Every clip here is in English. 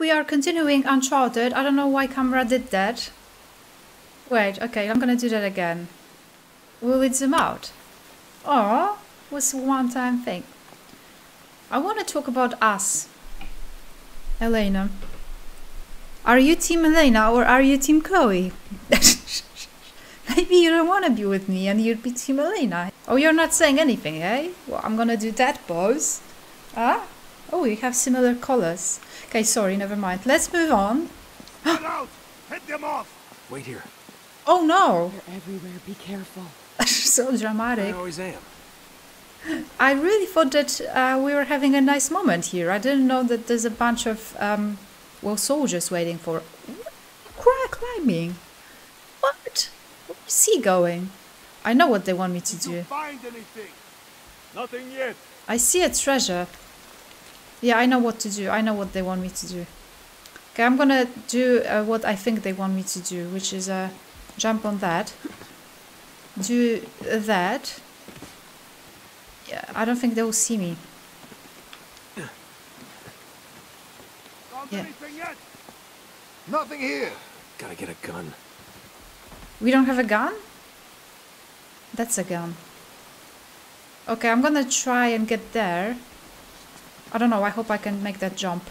we are continuing Uncharted. I don't know why camera did that. Wait, okay, I'm gonna do that again. Will it zoom out? Oh, was one-time thing. I want to talk about us. Elena. Are you team Elena or are you team Chloe? Maybe you don't want to be with me and you'd be team Elena. Oh, you're not saying anything, eh? Well, I'm gonna do that pose. Ah? Oh, we have similar colors. Okay, sorry, never mind. Let's move on. Get out! Head them off! Wait here. Oh no! They're everywhere. Be careful. so dramatic. I always am. I really thought that uh, we were having a nice moment here. I didn't know that there's a bunch of, um, well, soldiers waiting for. Cry climbing. What? Where's he going? I know what they want me to Did you do. find anything? Nothing yet. I see a treasure. Yeah, I know what to do. I know what they want me to do. Okay, I'm gonna do uh, what I think they want me to do, which is uh, jump on that. Do that. Yeah, I don't think they will see me. Yeah. Nothing here. Gotta get a gun. We don't have a gun? That's a gun. Okay, I'm gonna try and get there. I don't know, I hope I can make that jump.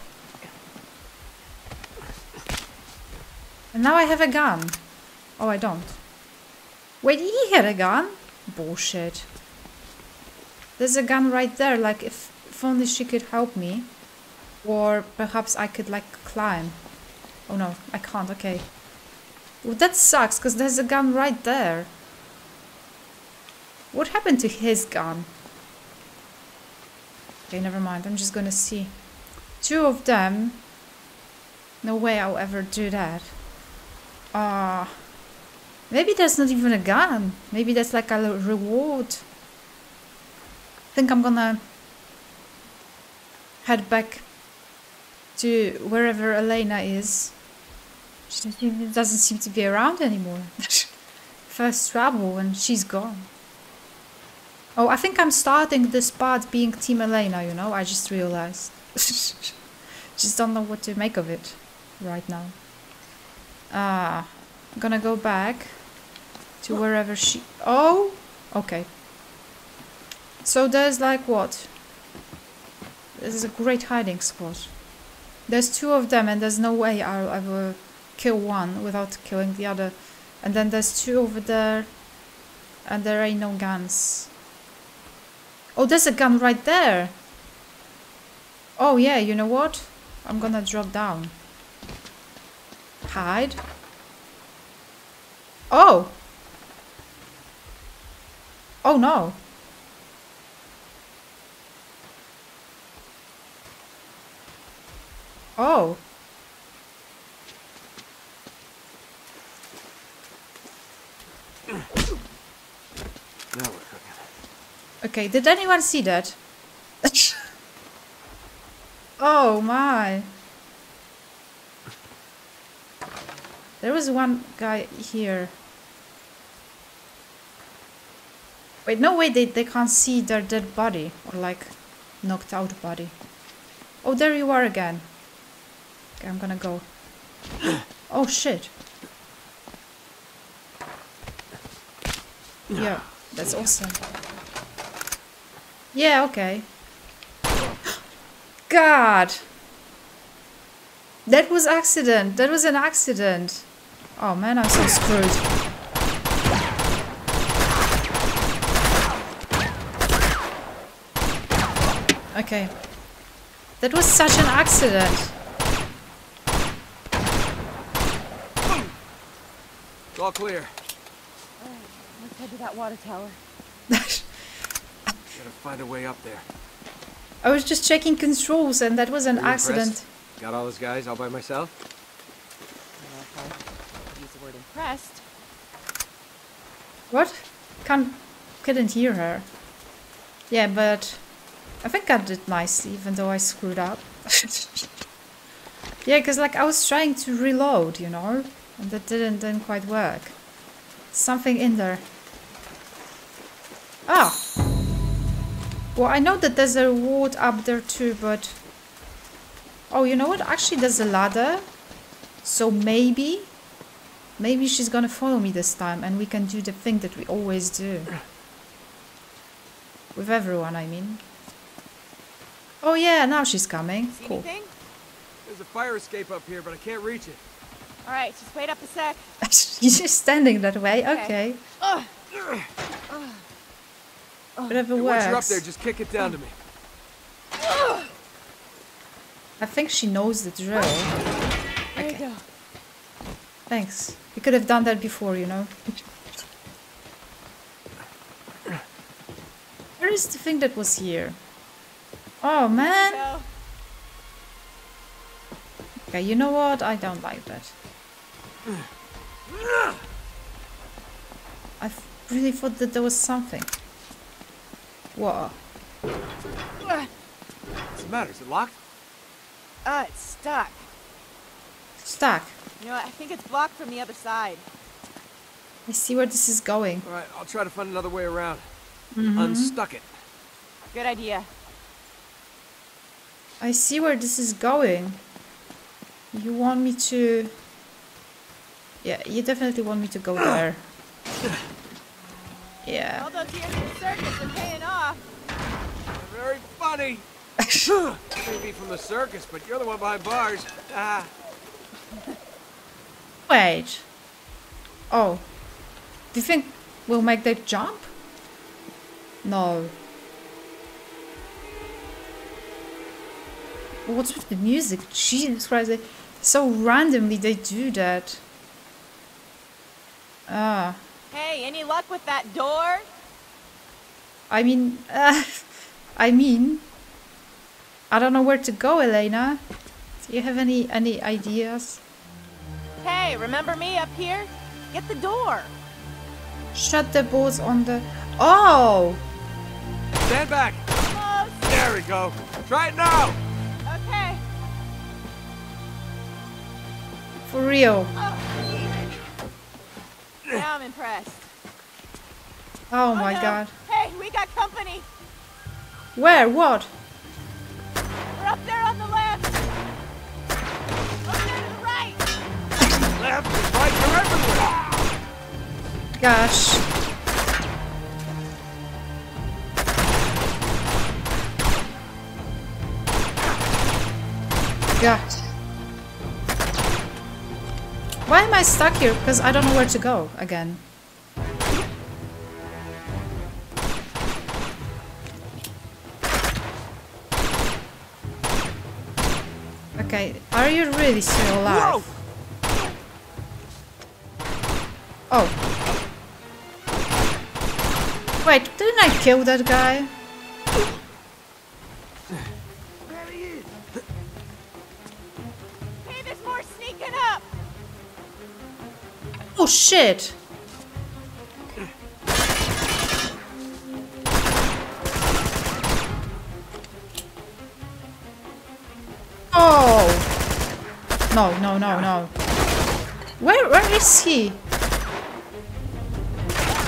And now I have a gun. Oh, I don't. Wait, he had a gun? Bullshit. There's a gun right there, like if, if only she could help me. Or perhaps I could like climb. Oh no, I can't, okay. Well, that sucks, because there's a gun right there. What happened to his gun? Okay, never mind. I'm just gonna see. Two of them. No way I'll ever do that. Ah. maybe that's not even a gun. Maybe that's like a reward. I think I'm gonna head back to wherever Elena is. She doesn't seem to be around anymore. First trouble and she's gone. Oh, I think I'm starting this part being Team Elena, you know? I just realized. just don't know what to make of it right now. Ah, I'm gonna go back to wherever she. Oh! Okay. So there's like what? This is a great hiding spot. There's two of them, and there's no way I'll ever kill one without killing the other. And then there's two over there, and there ain't no guns. Oh, there's a gun right there. Oh yeah, you know what? I'm gonna drop down. Hide. Oh. Oh no. Oh. Now. Okay, did anyone see that? oh my. There was one guy here. Wait, no way, they, they can't see their dead body or like knocked out body. Oh, there you are again. Okay, I'm gonna go. Oh shit. Yeah, that's awesome. Yeah, okay. God! That was accident. That was an accident. Oh man, I'm so screwed. Okay. That was such an accident. It's all clear. All right, Let's head to that water tower. Gotta find a way up there. I was just checking controls and that was an Are you accident. impressed? Got all those guys all by myself? I don't know if I use the word impressed. What? Can't, couldn't hear her. Yeah, but I think I did nicely, even though I screwed up. yeah, because like I was trying to reload, you know, and that didn't didn't quite work. Something in there. Ah. Well, I know that there's a reward up there too, but Oh, you know what? Actually, there's a ladder. So maybe, maybe she's gonna follow me this time and we can do the thing that we always do. With everyone, I mean. Oh yeah, now she's coming. See Cool. anything? There's a fire escape up here, but I can't reach it. All right, just wait up a sec. She's just standing that way. Okay. Okay. Ugh. Whatever Hey, works. once you're up there, just kick it down to me. I think she knows the drill. There Okay. you go. Thanks. We could have done that before, you know. Where is the thing that was here? Oh man. Okay, you know what? I don't like that. I really thought that there was something. Whoa. What's the matter? Is it locked? uh, it's stuck. Stuck. You know what? I think it's blocked from the other side. I see where this is going. All right, I'll try to find another way around. Mm-hmm. Unstuck it. Good idea. I see where this is going. You want me to... Yeah, you definitely want me to go there. Yeah. All those years in the circus are paying off. Very funny. Maybe from the circus, but you're the one behind bars. Ah. Wait. Oh. Do you think we'll make that jump? No. What's with the music? Jesus Christ. They, so randomly they do that. Ah. Hey, any luck with that door? I mean, uh, I mean, I don't know where to go, Elena. Do you have any any ideas? Hey, remember me up here? Get the door. Shut the bolts on the. Oh, Stand back. Close. There we go. Try it now. Okay. for real. Oh. Now I'm impressed. Oh, oh my no. god. Hey, we got company. Where? What? We're up there on the left. Over there to the right. Left, right, you're everywhere. Gosh. God. Why am I stuck here? Because I don't know where to go again. Okay, are you really still alive? Oh. Wait, didn't I kill that guy? Oh shit! Oh! No, no, no, no. Where, where is he?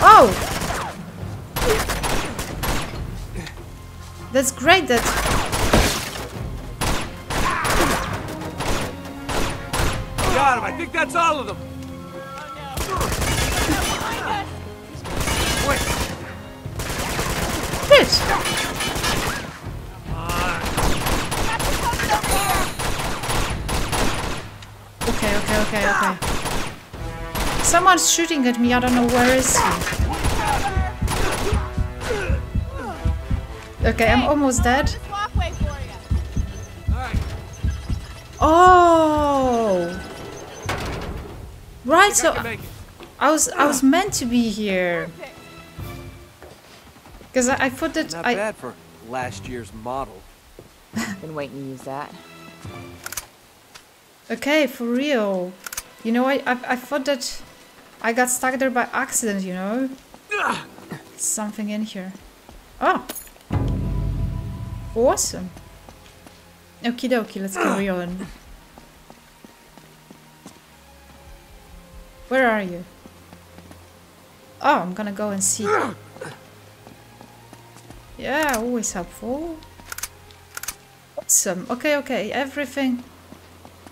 Oh! That's great that... Got him. I think that's all of them. Someone's shooting at me, I don't know where is he. Okay, I'm almost dead. This walkway for you. All right. Oh! Right, I so can. I was I was meant to be here. Because I, I thought that Not I bad for last year's model. Been waiting to use that. Okay, for real. You know, I, I I thought that I got stuck there by accident. You know, something in here. Oh, awesome. Okie dokie, let's carry on. Where are you? Oh, I'm gonna go and see. Yeah, always helpful. Awesome. Okay, okay. Everything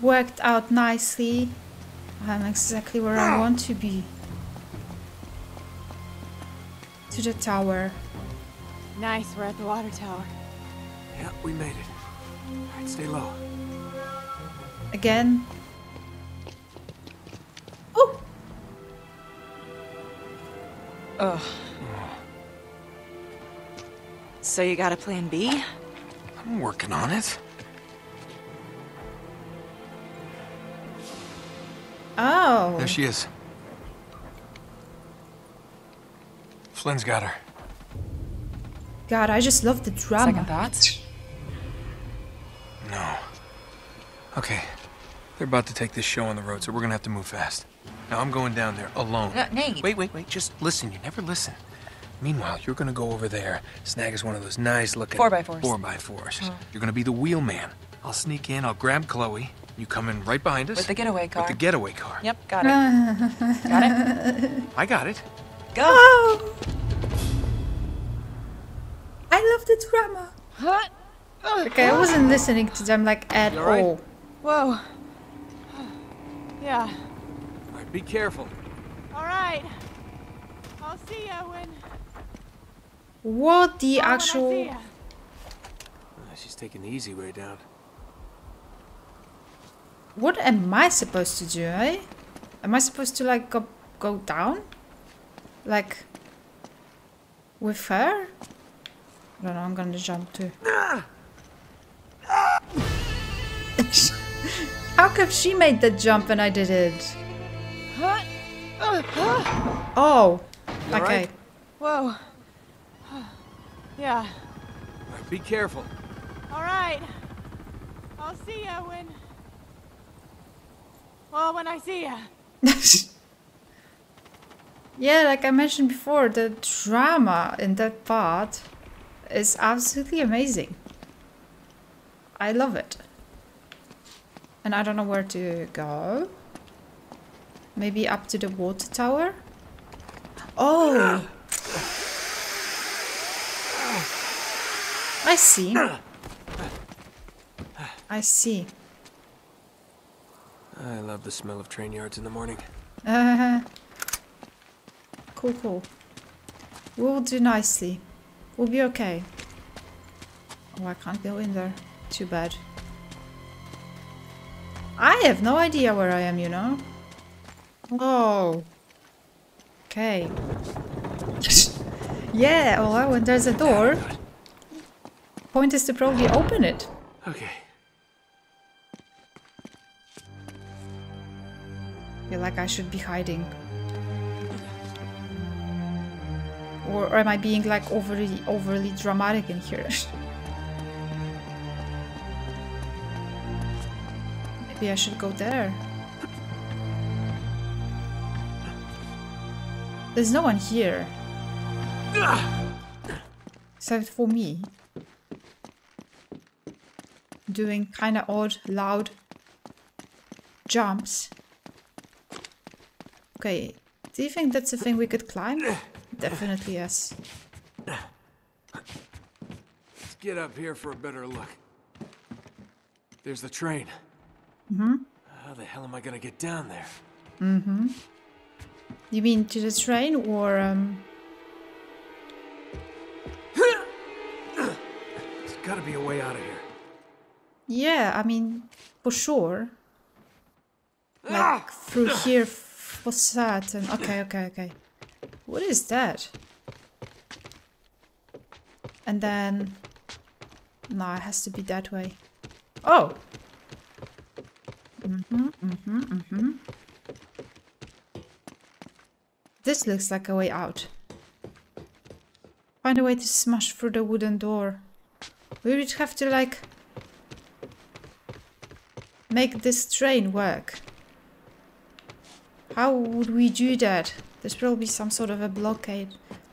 worked out nicely. I'm exactly where I want to be. To the tower. Nice, we're at the water tower. Yeah, we made it. All right, stay low. Again. Oh! Ugh. So you got a plan B? I'm working on it. Oh! There she is. Flynn's got her. God, I just love the drama. Second thoughts? No. Okay. They're about to take this show on the road, so we're gonna have to move fast. Now I'm going down there alone. Uh, Nate. Wait, wait, wait. Just listen. You never listen. Meanwhile, you're gonna go over there, snag us one of those nice looking Four by fours. Four by 4s You're gonna be the wheelman. I'll sneak in. I'll grab Chloe. You come in right behind us With the getaway car. With the getaway car. Yep, got it. got it? I got it. Go! Oh! I love the drama. Huh? Okay, I wasn't listening to them like at You all right? all. Whoa. Yeah. All right, be careful. All right. I'll see ya when. What the oh, actual... see ya. Uh, She's taking the easy way down. What am I supposed to do, eh? Am I supposed to like go, go down? Like... With her? I don't know, I'm gonna jump too. How come she made the jump and I did it? Oh, You all okay. right? Whoa. Yeah. All right, be careful. All right. I'll see you when. Well, when I see ya. yeah, like I mentioned before, the drama in that part is absolutely amazing. I love it. And I don't know where to go. Maybe up to the water tower? Oh! I see. I see. I love the smell of train yards in the morning. Uh, cool, cool. We'll do nicely. We'll be okay. Oh, I can't go in there. Too bad. I have no idea where I am, you know? Oh. Okay. yeah, well, when there's a door, point is to probably open it. Okay. Feel like I should be hiding. Or, or am I being like overly overly dramatic in here? Maybe I should go there. There's no one here. Except for me. Doing kinda odd, loud jumps. Okay, do you think that's a thing we could climb? Definitely yes. Let's get up here for a better look. There's the train. Mm-hmm. How the hell am I gonna get down there? Mm-hmm. You mean to the train or um There's gotta be a way out of here. yeah, I mean for sure. Like through here for certain. Okay, okay, okay. What is that? And then no, it has to be that way. Oh. Mm-hmm, mm-hmm, mm-hmm. This looks like a way out. Find a way to smash through the wooden door. We would have to like make this train work. How would we do that? There's probably some sort of a blockade,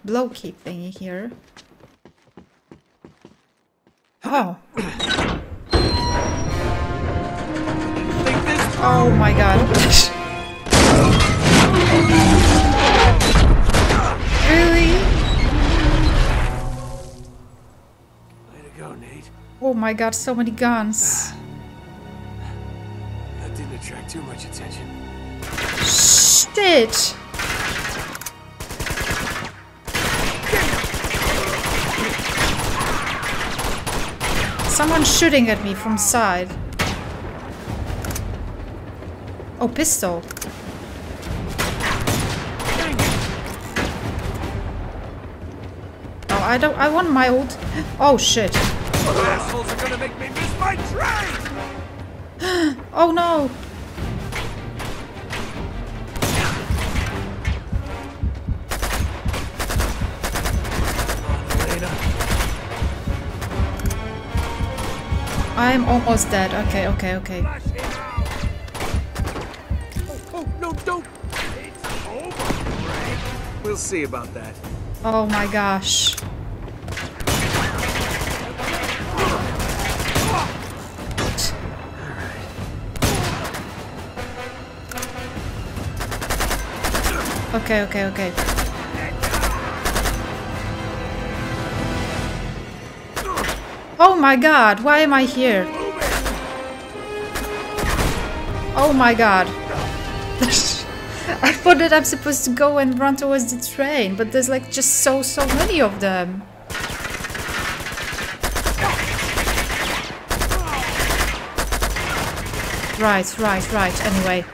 blockade thingy here. Oh. This Oh my god. really? Way to go, Nate. Oh my god, so many guns. Shit! Someone's shooting at me from side. Oh, pistol. Oh, I don't. I want my old. Oh shit! Assholes are I'm almost dead. Okay, okay, okay. Out! Oh, no, don't! It's over, Ray. We'll see about that. Oh my gosh. Okay, okay, okay. Oh my god, why am I here? Oh my god. I thought that I'm supposed to go and run towards the train, but there's like just so, so many of them. Right, right, right, anyway.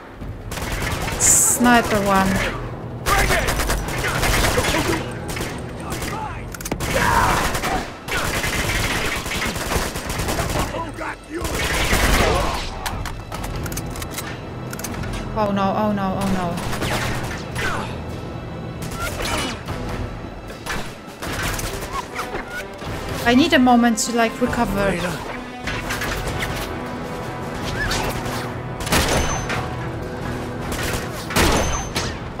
Sniper one. Oh no, oh no, oh no. I need a moment to like recover.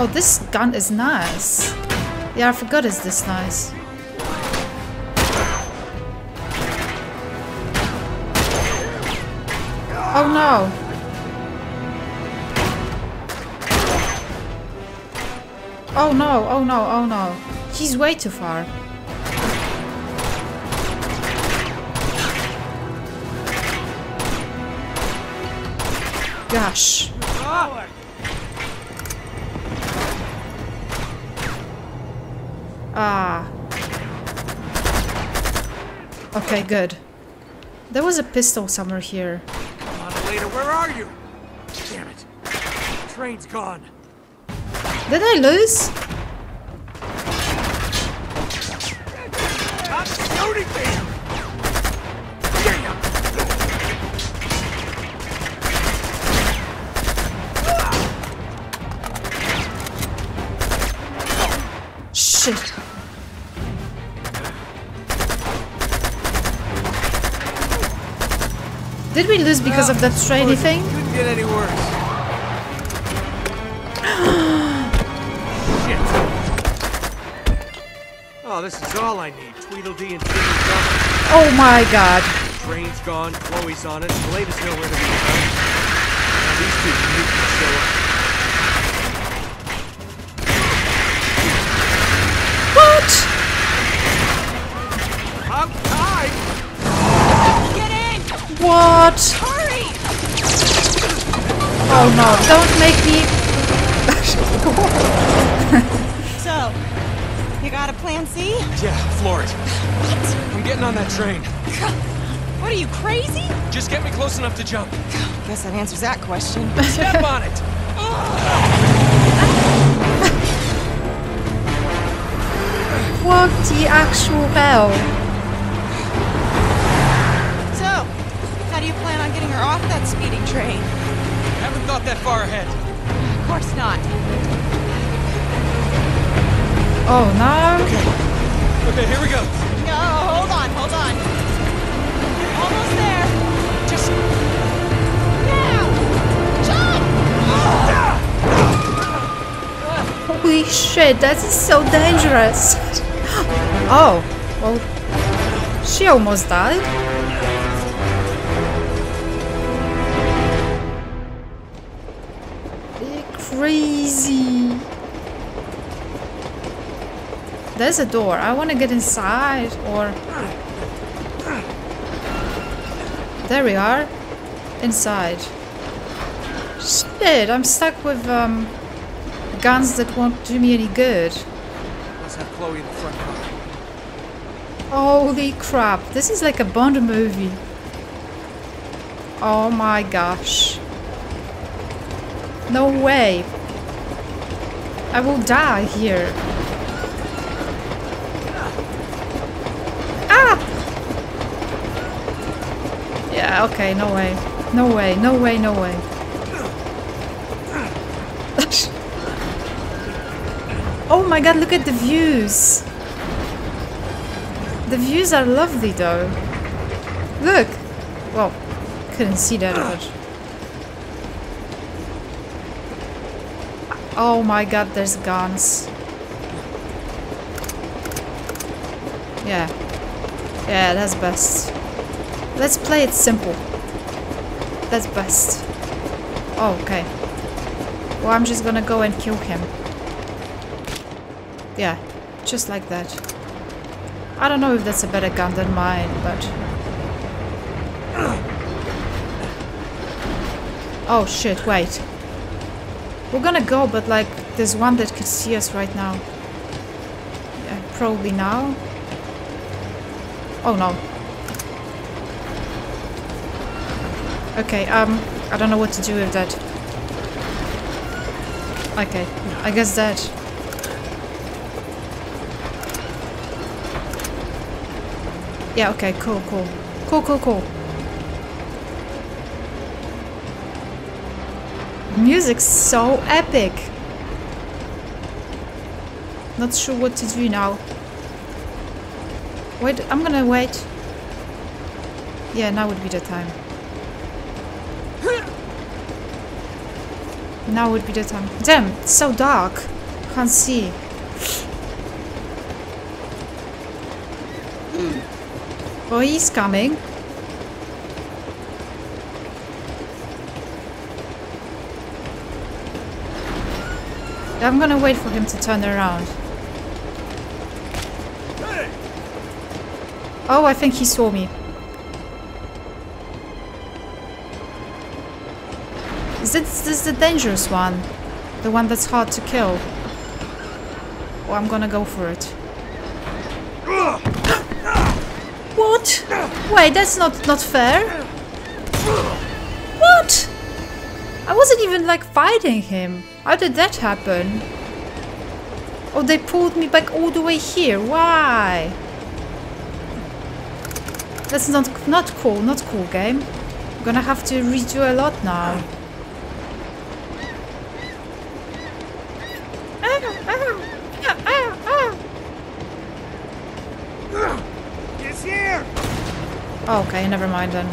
Oh, this gun is nice. Yeah, I forgot it's this nice. Oh no. Oh no, oh no, oh no. He's way too far. Gosh. Ah. Okay, good. There was a pistol somewhere here. Elena, where are you? Damn it. Train's gone. Did I lose? Shit. Did we lose because of that trainy oh, thing? Couldn't get any worse. Oh, this is all I need. Tweedledee and Jimmy. Oh my god. Train's gone, Chloe's on it, Elena's nowhere to be found. Now these two mutants show up. What? I'm tied! Get in! What? Hurry! Oh no, don't make me... So, you got a plan C? Yeah, floor it. What? I'm getting on that train. What are you, crazy? Just get me close enough to jump. Guess that answers that question. Step on it! What the actual hell? So, how do you plan on getting her off that speeding train? Haven't thought that far ahead. Of course not. Oh no. Okay, Okay, here we go. No, hold on, hold on. You're almost there. Just now. Jump! Holy shit, that is so dangerous. Oh, well, she almost died. There's a door. I want to get inside or. There we are. Inside. Shit, I'm stuck with um, guns that won't do me any good. Let's have Chloe in the front. Holy crap, this is like a Bond movie. Oh my gosh. No way. I will die here. Okay, no way. No way, no way, no way. oh my god, look at the views. The views are lovely though. Look! Well, couldn't see that, but... Oh my god, there's guns. Yeah. Yeah, that's best. Let's play it simple. That's best. Oh, okay. Well, I'm just gonna go and kill him. Yeah, just like that. I don't know if that's a better gun than mine, but... Oh shit, wait. We're gonna go, but like, there's one that could see us right now. Yeah, probably now. Oh no. Okay, um, I don't know what to do with that. Okay, I guess that. Yeah, okay, cool, cool. Cool, cool, cool. Music's so epic. Not sure what to do now. Wait, I'm gonna wait. Yeah, now would be the time. Now would be the time. Damn, it's so dark. Can't see. Hmm. Oh, he's coming. I'm gonna wait for him to turn around. Oh, I think he saw me. Is this, this the dangerous one? The one that's hard to kill? Well, I'm gonna go for it. What? Wait, that's not not fair. What? I wasn't even like fighting him. How did that happen? Oh, they pulled me back all the way here. Why? That's not not cool. Not cool game. I'm gonna have to redo a lot now. He's here! Oh, okay, never mind then.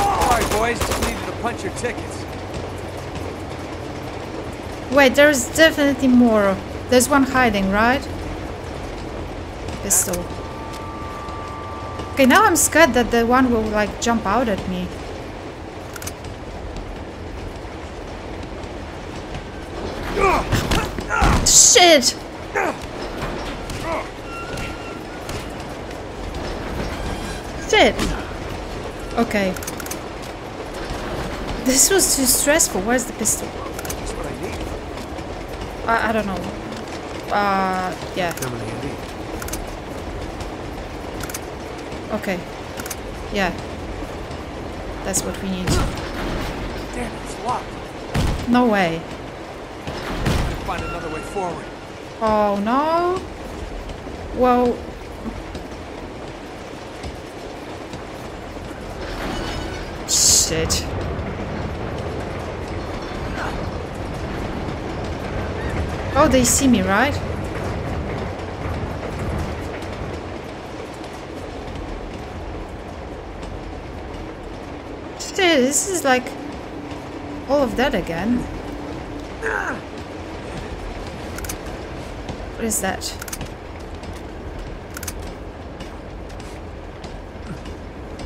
All right, boys, just needed to punch your tickets. Wait, there's definitely more. There's one hiding, right? Pistol. Okay, now I'm scared that the one will like jump out at me. Shit! Shit! Okay. This was too stressful. Where's the pistol? I. I, don't know. Uh, yeah. Come in handy. Okay. Yeah. That's what we need. Damn it, it's locked. No way. Find another way forward. Oh no. Well. Oh, they see me, right? This is like all of that again. What is that?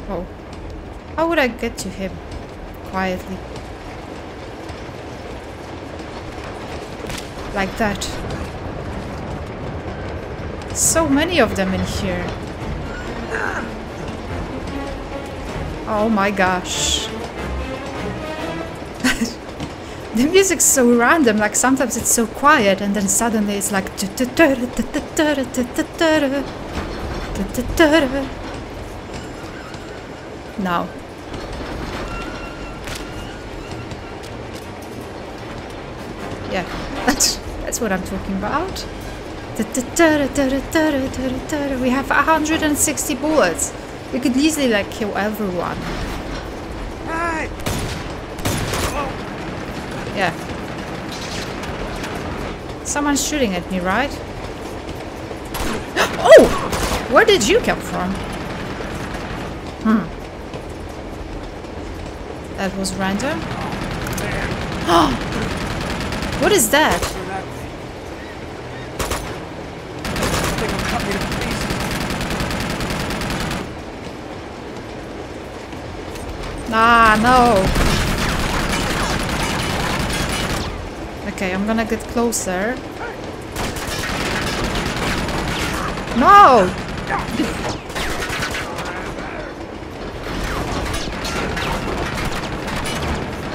Oh. How would I get to him? Quietly. Like that. So many of them in here. Oh my gosh. the music's so random, like sometimes it's so quiet and then suddenly it's like now. Yeah, that's that's what I'm talking about. We have 160 bullets. We could easily like kill everyone. Yeah. Someone's shooting at me, right? Oh! Where did you come from? Hmm. That was random. What is that? Ah, no. Okay, I'm gonna get closer. No!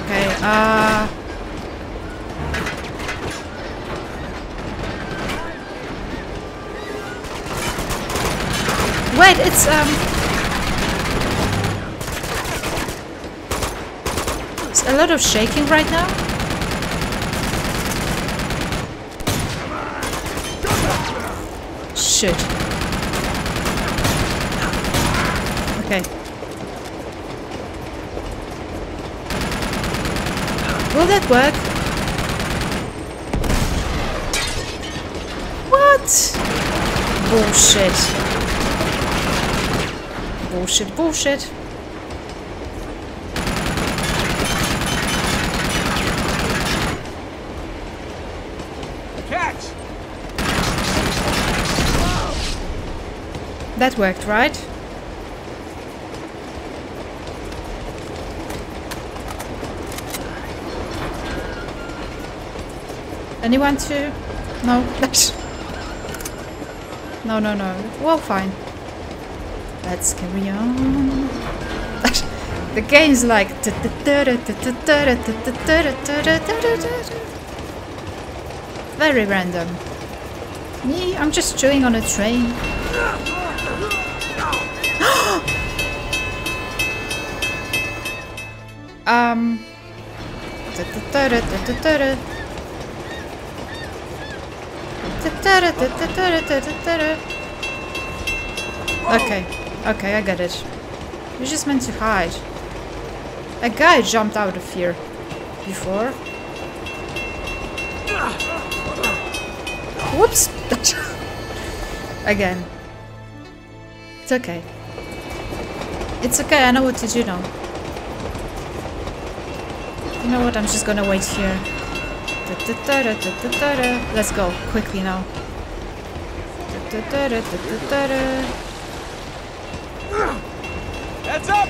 Okay, uh... Wait, it's, um... It's a lot of shaking right now. Shit. Okay. Will that work? What? Bullshit. Bullshit, bullshit. Catch! That worked, right? Anyone to? No? no, no, no. Well, fine. Let's carry on. the game's like... Very random. Me, I'm just chewing on a train. um. Okay, okay, I get it. You're just meant to hide. A guy jumped out of here before. Whoops! Again. It's okay. It's okay, I know what to do now. You know what, I'm just gonna wait here. Let's go, quickly now. Heads up!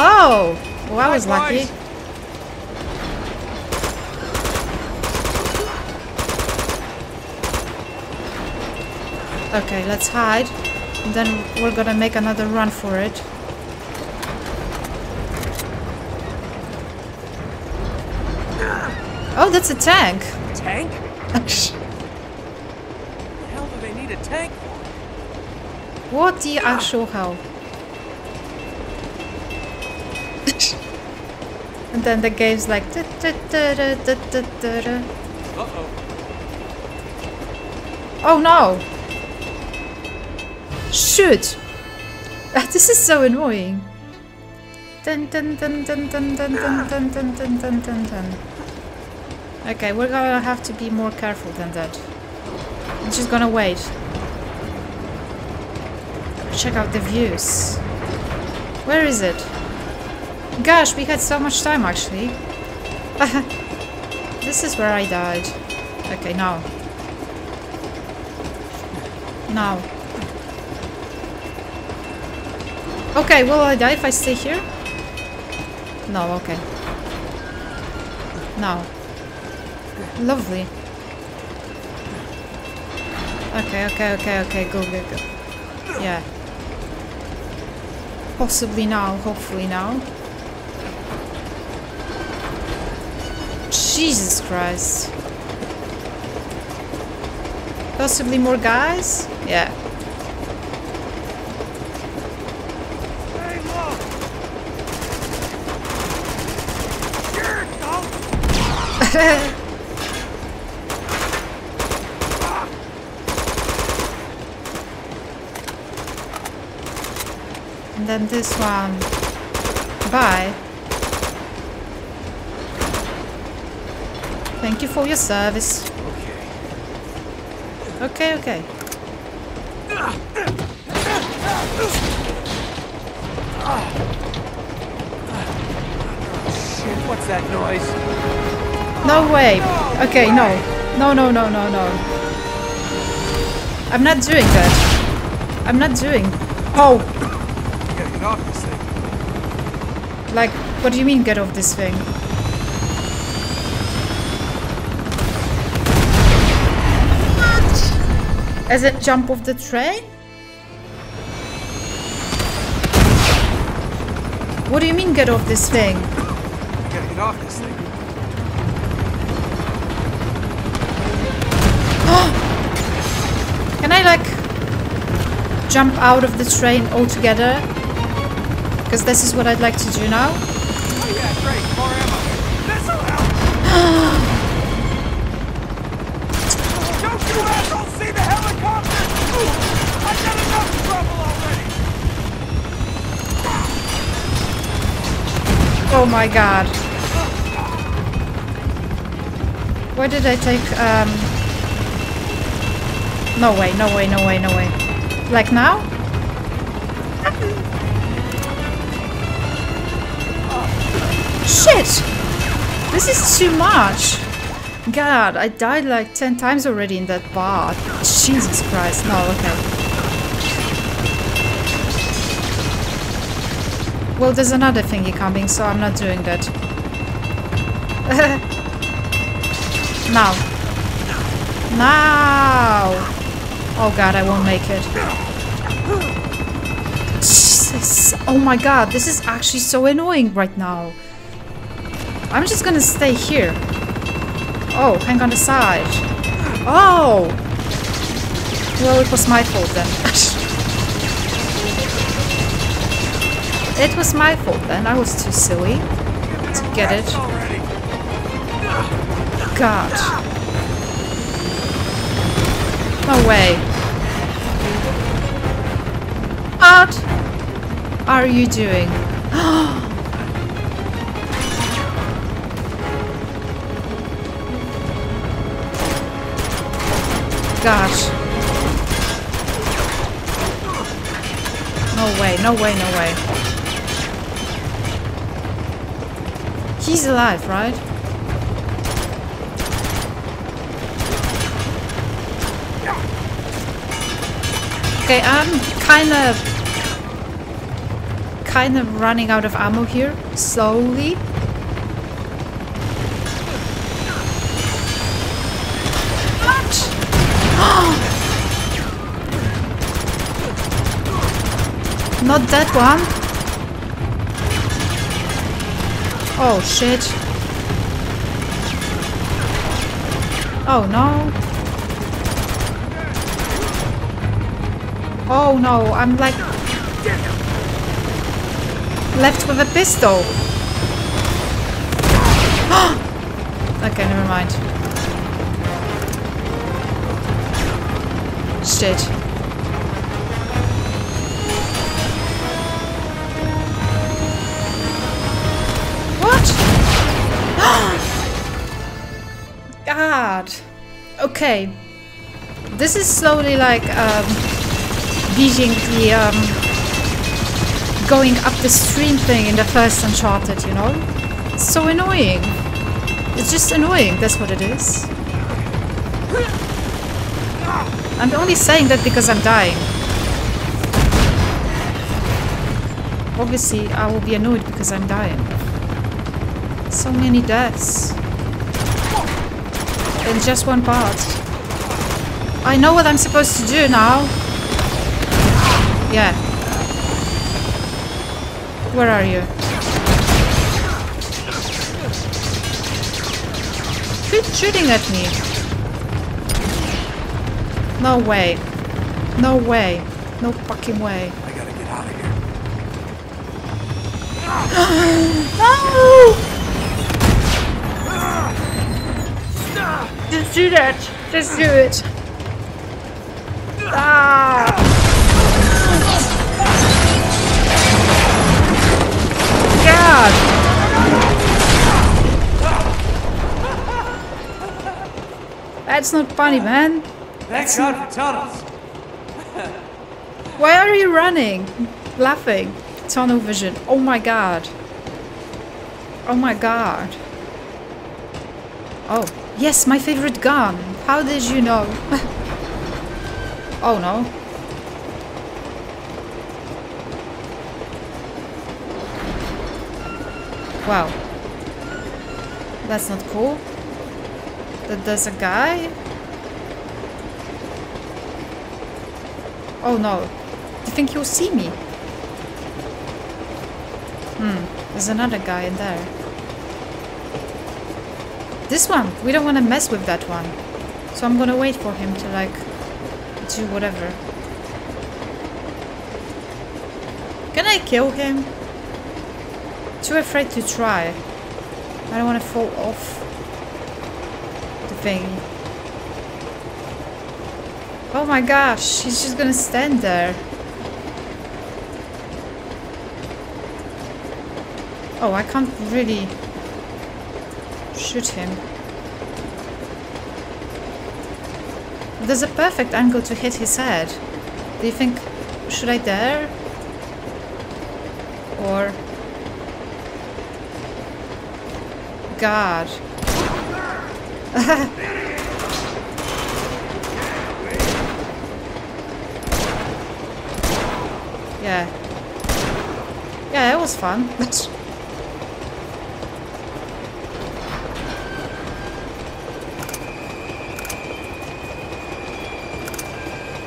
Oh! Well, I was lucky. Okay, let's hide. And then we're gonna make another run for it. Oh, that's a tank. Tank? The hell do they need a tank for? What the actual hell? and then the game's like. Uh-oh. Oh no! Shoot! This is so annoying. Dun, dun, dun, dun, dun, dun, dun, dun, dun, dun, dun, dun, dun. Okay, we're gonna have to be more careful than that. I'm just gonna wait. Check out the views. Where is it? Gosh, we had so much time actually. this is where I died. Okay, now. Now. Okay, will I die if I stay here? No, okay. Now. Lovely. Okay, okay, okay, okay, go, go, go. Yeah. Possibly now, hopefully now. Jesus Christ. Possibly more guys? Yeah. Hey, look! Here, don't! And then this one. Bye. Thank you for your service. Okay. Okay, okay. Shit, what's that noise? No way. Okay, no. No, no, no, no, no. I'm not doing that. I'm not doing. Oh, You gotta get off this thing. Like, what do you mean get off this thing? As it jump off the train? What do you mean get off this thing? You gotta get off this thing. Can I like jump out of the train altogether? Because this is what I'd like to do now. Oh yeah, great. More ammo. This'll help. Don't you assholes see the helicopter? I've got enough trouble already. Oh my god. Where did I take um No way, no way, no way, no way. Like now? Shit! This is too much. God, I died like 10 times already in that bar. Jesus Christ. No, okay. Well, there's another thingy coming, so I'm not doing that. now. Now! Oh god, I won't make it. Jesus. Oh my god, this is actually so annoying right now. I'm just gonna stay here. Oh, hang on the side. Oh! Well, it was my fault then. it was my fault then. I was too silly to get it. God. No way. What are you doing? Oh! Gosh. No way, no way, no way. He's alive, right? Okay, I'm kind of kind of running out of ammo here slowly. Not that one. Oh shit. Oh no. Oh no, I'm like left with a pistol. okay, never mind. Shit. Okay. This is slowly like um, beating the um, going up the stream thing in the first Uncharted, you know? It's so annoying. It's just annoying, that's what it is. I'm only saying that because I'm dying. Obviously, I will be annoyed because I'm dying. So many deaths. In just one part. I know what I'm supposed to do now. Yeah. Where are you? Quit shooting at me. No way. No way. No fucking way. I gotta get out of here. No! Just do that. Just do it. Ah! God! That's not funny, man. Thank God for tunnels. Why are you running? Laughing. Tunnel vision. Oh my god. Oh my god. Oh, yes, my favorite gun. How did you know? oh no. Wow. That's not cool. That there's a guy? Oh no. Do you think he'll see me? Hmm. There's another guy in there. This one! We don't want to mess with that one. So I'm gonna wait for him to like do whatever. Can I kill him? Too afraid to try. I don't want to fall off the thing. Oh my gosh, he's just gonna stand there. Oh, I can't really shoot him. There's a perfect angle to hit his head. Do you think, should I dare? Or... God. yeah. Yeah, it was fun.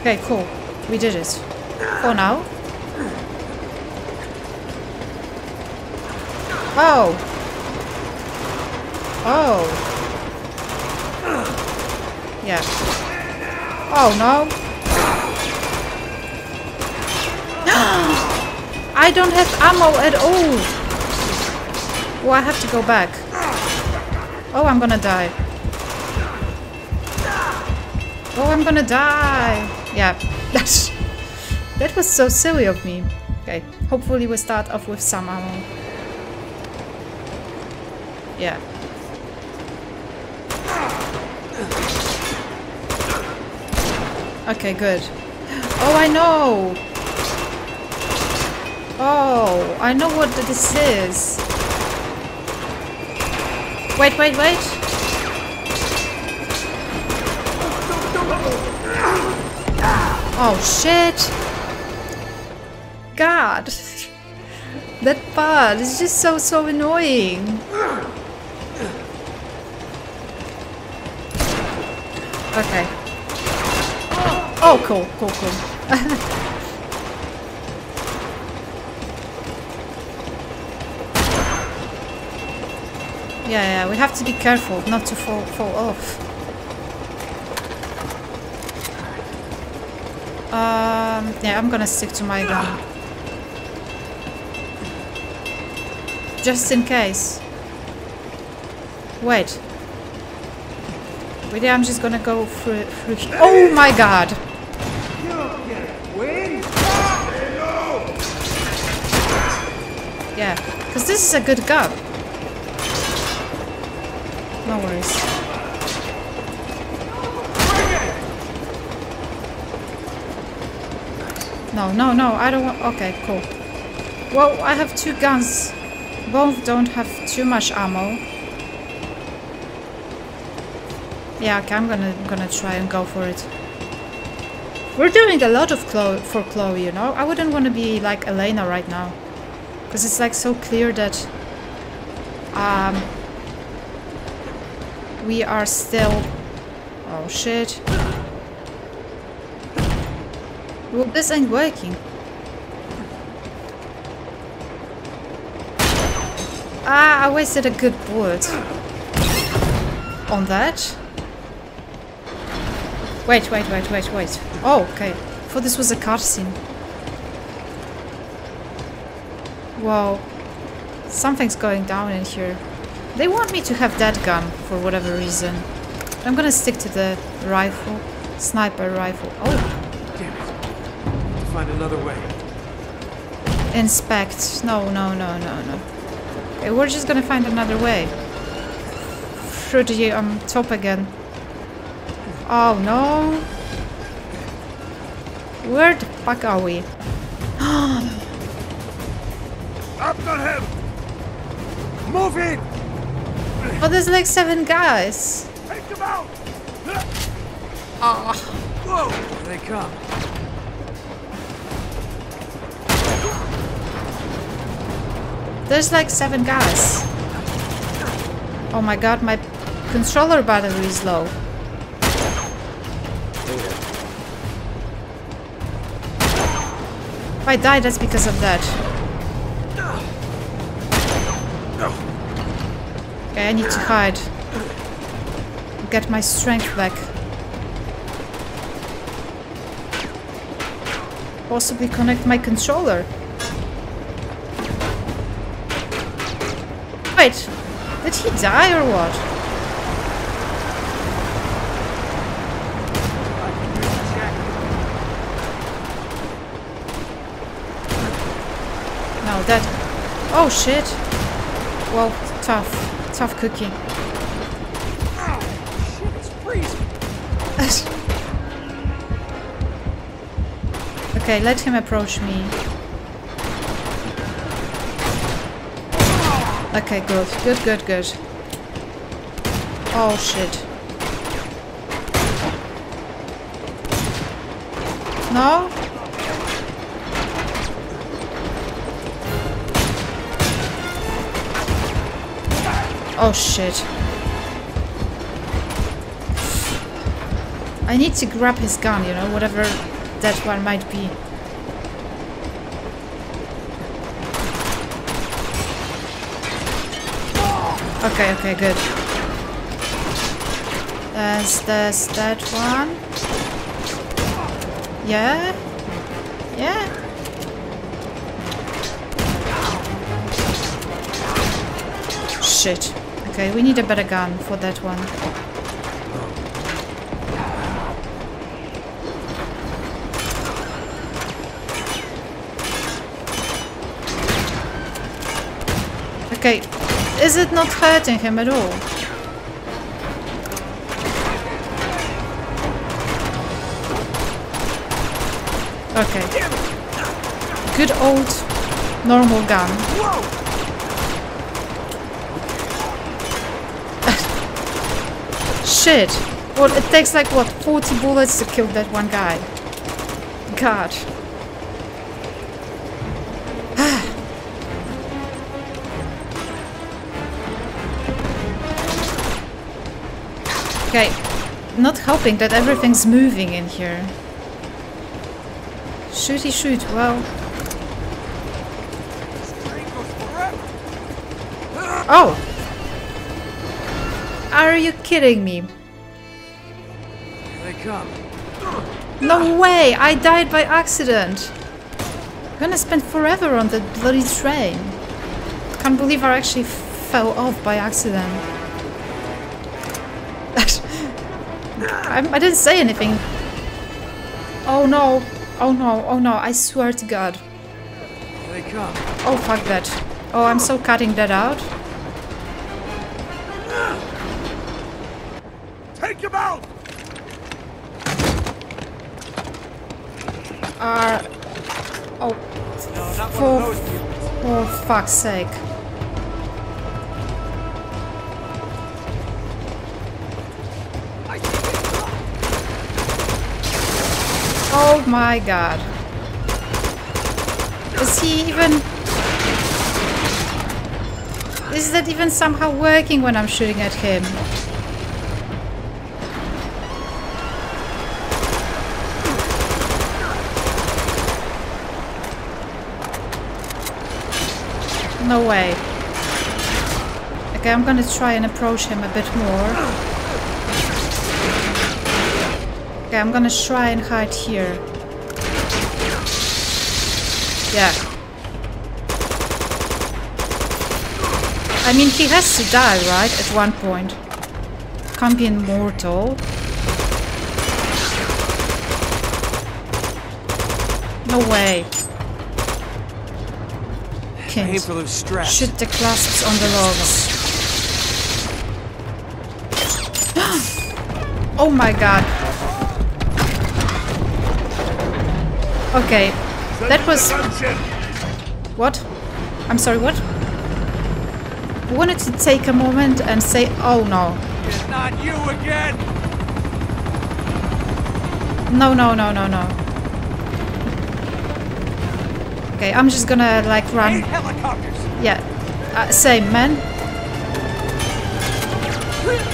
okay, cool. We did it. For now. Oh. Oh. Yeah. Oh no. I don't have ammo at all. Oh, I have to go back. Oh, I'm gonna die. Oh, I'm gonna die. Yeah, that's that was so silly of me. Okay, hopefully we start off with some ammo. Yeah. Okay, good. Oh, I know! Oh, I know what this is. Wait, wait, wait! Oh, shit! God! That part is just so, so annoying. Okay. Oh, cool, cool, cool. yeah, yeah, we have to be careful not to fall, fall off. Um, yeah, I'm gonna stick to my gun. Just in case. Wait. Wait, I'm just gonna go through, through he- Oh my god! Yeah, because this is a good gun. No worries. No, no, no, I don't want... Okay, cool. Well, I have two guns. Both don't have too much ammo. Yeah, okay, I'm gonna gonna try and go for it. We're doing a lot of Chloe for Chloe, you know? I wouldn't want to be like Elena right now. Because it's like so clear that um, we are still... Oh shit. Well, this ain't working. Ah, I wasted a good bullet. On that. Wait, wait, wait, wait, wait. Oh, okay. thought this was a cutscene. Whoa. Something's going down in here. They want me to have that gun for whatever reason. I'm gonna stick to the rifle. Sniper rifle. Oh, find another way. inspect. No, no, no, no, no. Okay, we're just gonna find another way. Fruity on top again. Oh no. Where the fuck are we? After him! Move in! Oh, there's like seven guys. Take them out! Ah. Whoa! Here they come. There's like seven guys. Oh my god, my controller battery is low. If I die, that's because of that. Okay, I need to hide. Get my strength back. Possibly connect my controller. Wait, did he die or what? No, that... Oh shit! Well, tough. Tough cookie. Okay, let him approach me. Okay, good. Good, good, good. Oh shit. No? Oh shit. I need to grab his gun, you know, whatever that one might be. Okay, okay, good. There's, there's that one. Yeah? Yeah? Shit. Okay, we need a better gun for that one. Okay, is it not hurting him at all? Okay. Good old normal gun. Shit. Well, it takes like, what, 40 bullets to kill that one guy. God. Okay. Not helping that everything's moving in here. Shooty shoot, well. Oh! Are you kidding me? Here they come. No way! I died by accident! I'm gonna spend forever on that bloody train. Can't believe I actually fell off by accident. I, I didn't say anything. Oh no! Oh no! Oh no! I swear to God. Here they come. Oh fuck that. Oh, I'm so cutting that out. Take him out! Uh, oh, No, For- for fuck's sake. Oh my god. Is he even... Is that even somehow working when I'm shooting at him? No way. Okay, I'm gonna try and approach him a bit more. Okay, I'm gonna try and hide here. Yeah. I mean, he has to die, right? At one point. Can't be immortal. No way. Can't. Shoot the clasps on the logs. oh my god. Okay. That was... What? I'm sorry, what? I wanted to take a moment and say, oh no. It's not you again. No, no, no, no, no. Okay, I'm just gonna like run. Yeah. Uh, same, man.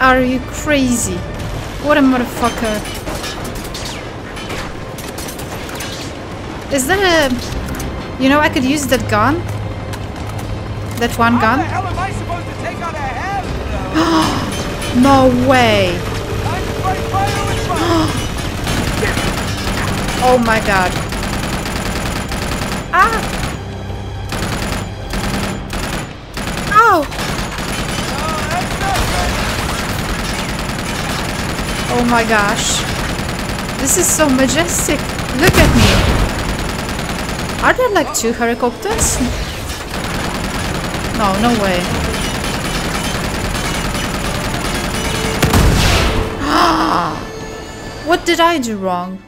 Are you crazy? What a motherfucker. Is that a... You know, I could use that gun. That one How the gun. hell am I supposed to take on a head? No way. Time to fight fire with fire. Oh my god. Ah! Ow! Oh my gosh. This is so majestic. Look at me. Are there like two helicopters? No, no way. what did I do wrong?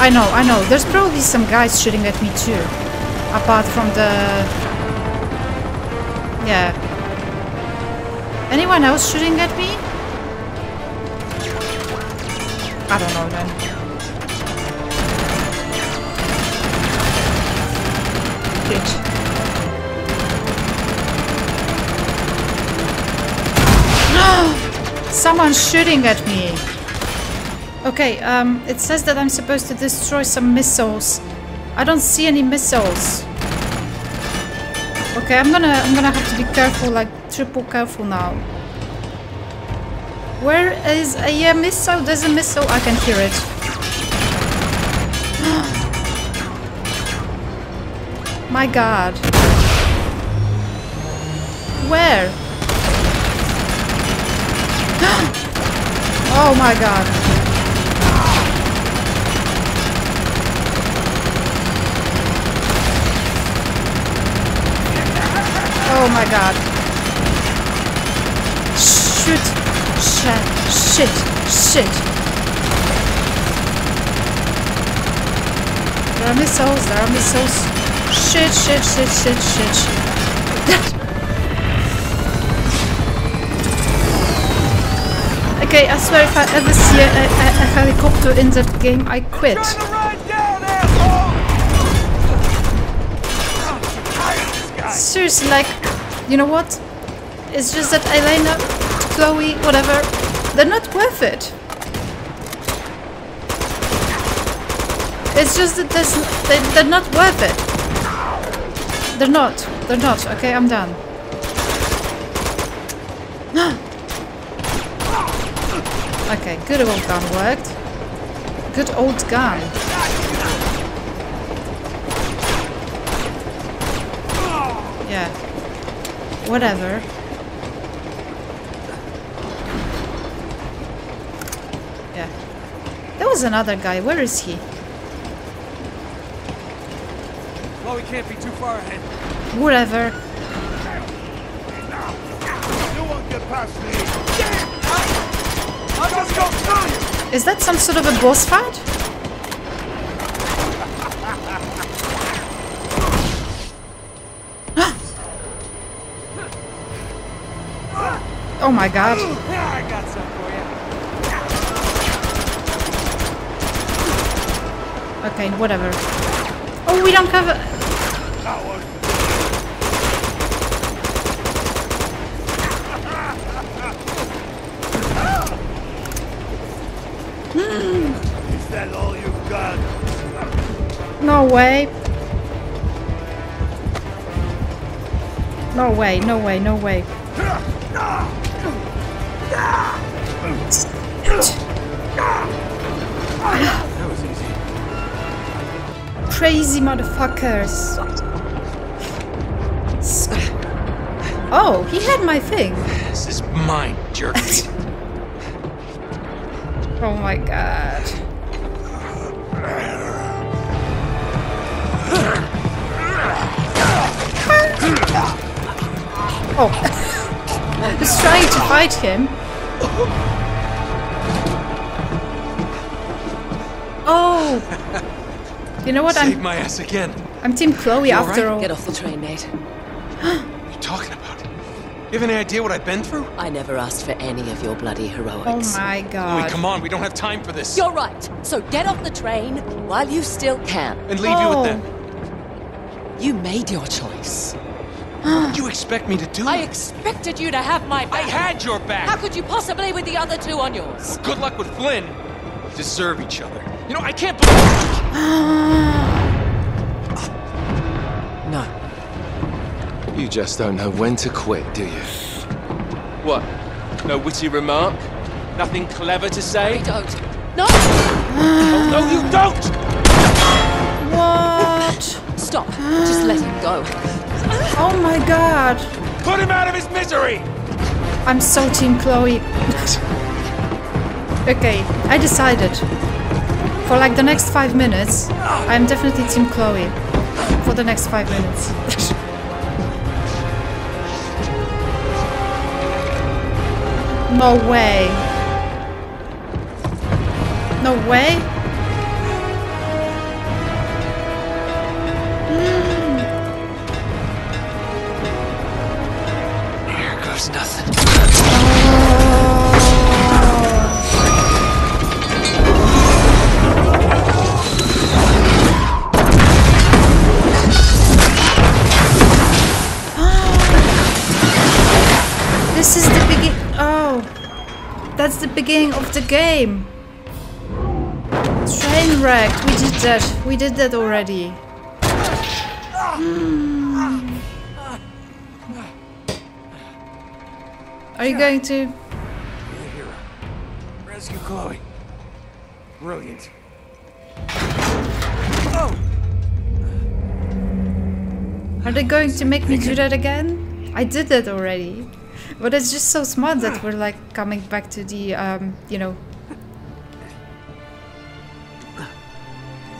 I know, I know. There's probably some guys shooting at me too. Apart from the... Yeah. Anyone else shooting at me? I don't know then. Shit. Someone's shooting at me. Okay, um, it says that I'm supposed to destroy some missiles. I don't see any missiles. Okay, I'm gonna I'm gonna have to be careful, like triple careful now. Where is a yeah, missile? There's a missile. I can hear it. My God. Where? oh my God. Oh my god. Shit. Shit. Shit. There are missiles. There are missiles. Shit, shit, shit, shit, shit, shit. okay, I swear if I ever see a, a, a helicopter in that game, I quit. Trying to run down, asshole! I'm tired of this guy. Seriously, like, you know what? It's just that Elena, Chloe, whatever, they're not worth it. It's just that there's, they, they're not worth it. They're not. They're not. Okay, I'm done. okay, good old gun worked. Good old gun. Yeah. Whatever. Yeah. There was another guy. Where is he? Well, we can't be too far ahead. Whatever. You won't get past me. I'll just go! Is that some sort of a boss fight? oh my god. Yeah, I got some for you. Okay, whatever. Oh, we don't have Is that all you've got? No way. No way, no way, no way. Crazy motherfuckers. Oh, he had my thing. This is mine, jerk. Oh my god. Oh. Just trying to fight him. Oh. You know what? Save I'm my ass again. I'm Team Chloe after all. Get off the train, mate. What are you talking about? You have any idea what I've been through? I never asked for any of your bloody heroics. Oh heroics. my Chloe, god. come on, we don't have time for this. You're right. So get off the train while you still can. And leave you Oh. with them. Oh. You made your choice. What do you expect me to do? I expected you to have my back. I had your back. How could you possibly with the other two on yours? Good luck with Flynn. We deserve each other. You know, I can't believe. No. You just don't know when to quit, do you? What? No witty remark? Nothing clever to say? Don't. No! Oh, no, you don't! What? Stop. Just let him go. Oh my god. Put him out of his misery! I'm so Team Chloe. okay, I decided. For like the next five minutes, I'm definitely Team Chloe. For the next five minutes. no way. No way? Of the game. Train wreck. We did that. We did that already. Hmm. Are you going to? You're the hero. Rescue Chloe. Brilliant. Oh! Are they going to make me do that again? I did that already. But it's just so smart that we're like coming back to the, um, you know,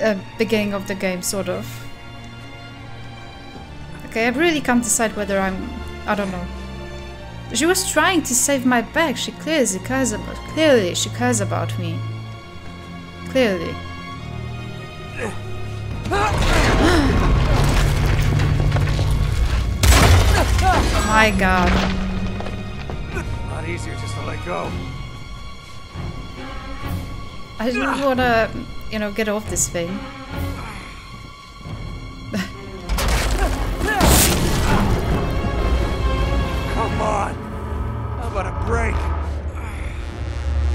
uh, beginning of the game, sort of. Okay, I really can't decide whether I'm. I don't know. She was trying to save my bag. She clearly cares about. Clearly, she cares about me. Clearly. Oh my god. Go. I just wanna, you know, get off this thing. Come on! How about a break?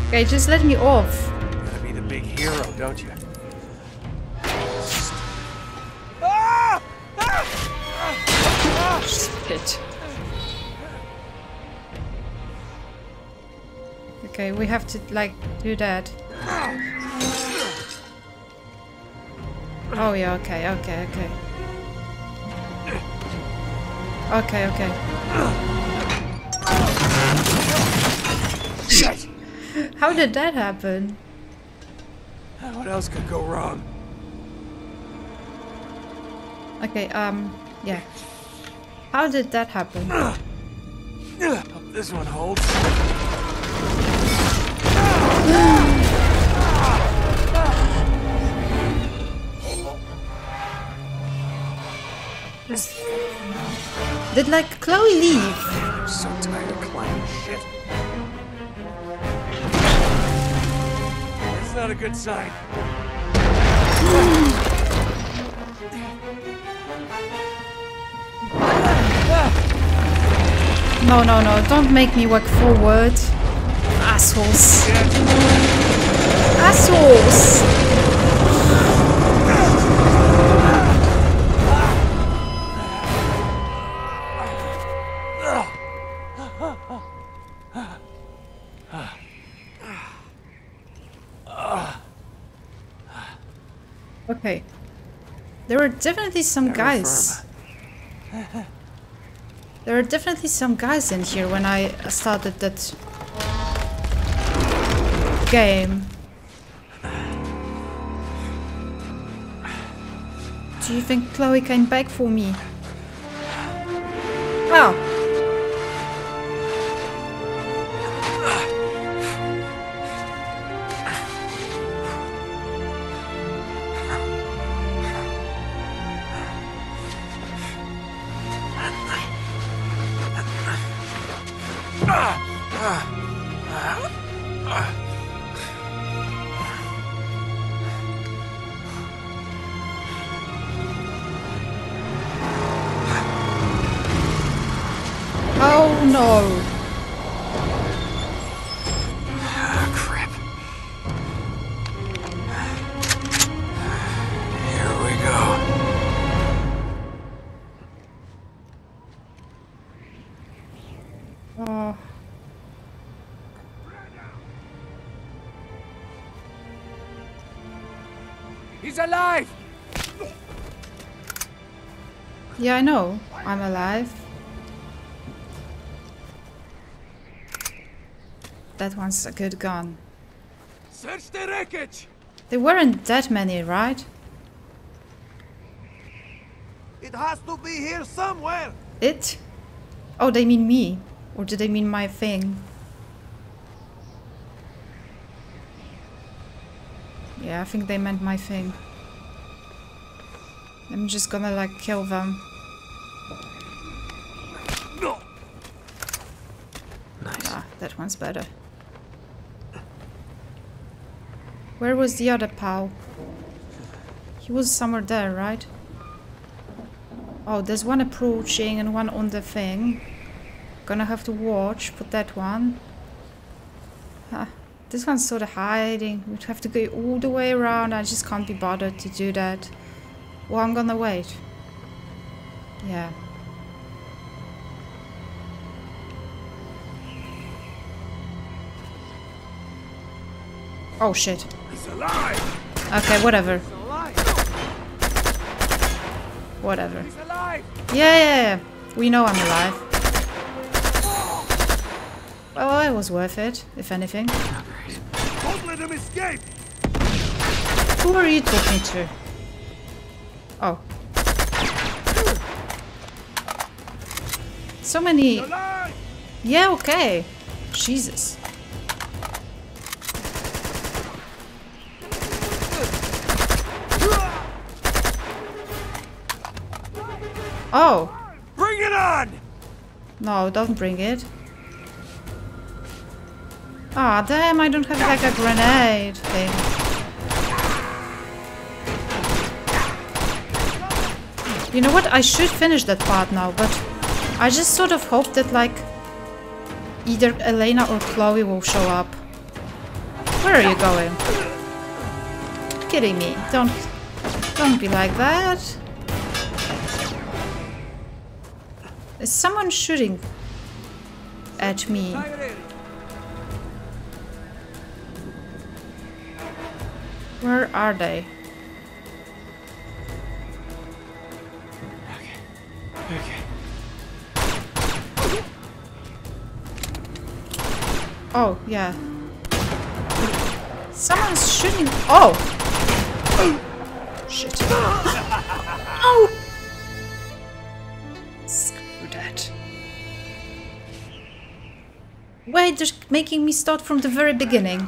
Okay, just let me off. You Gotta be the big hero, don't you? Ah! Ah! Shit. Okay, we have to, like, do that. Oh yeah, okay, okay, okay. Okay, okay. Shit! How did that happen? What else could go wrong? Okay, um, yeah. How did that happen? Hope this one holds. Did, like, Chloe leave? I'm so tired of climbing shit. That's not a good sign. No, no, no, don't make me walk forward assholes. Assholes! Okay. There are definitely some guys. There are definitely some guys in here when I started that game. Do you think Chloe came back for me? Oh. Yeah, I know. I'm alive. That one's a good gun. Search the wreckage! There weren't that many, right? It has to be here somewhere. It? Oh, they mean me. Or do they mean my thing? Yeah, I think they meant my thing. I'm just gonna like kill them. One's better. Where was the other pal? He was somewhere there, right? Oh, there's one approaching and one on the thing. Gonna have to watch for that one. Huh. This one's sort of hiding. We'd have to go all the way around. I just can't be bothered to do that. Well, I'm gonna wait. Yeah. Oh shit. Okay, whatever. Whatever. Yeah, yeah, yeah. We know I'm alive. Well, it was worth it, if anything. Don't let him escape. Who are you talking to? Oh. So many... Yeah, okay. Jesus. Oh. Bring it on! No, don't bring it. Ah, damn, I don't have like a grenade thing. You know what? I should finish that part now, but I just sort of hope that like either Elena or Chloe will show up. Where are you going? Kidding me. Don't don't be like that. Is someone shooting at me? Tie it in. Where are they? Okay. Oh, yeah. Someone's shooting. Oh! Shit. Wait, they're making me start from the very beginning.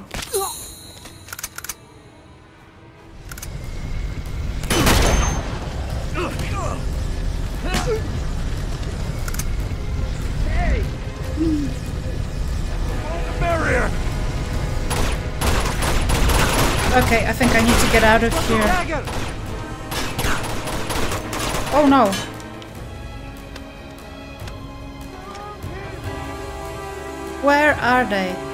Okay, I think I need to get out of here. Oh no. Where are they?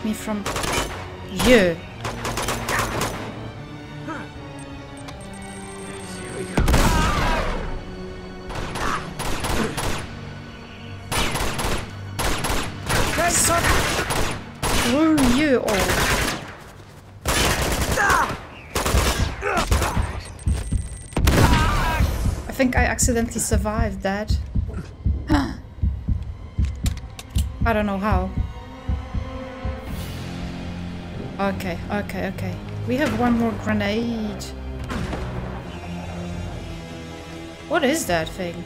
At me from you. Screw you all. I think I accidentally survived that. I don't know how. Okay, okay, okay. We have one more grenade. What is that thing?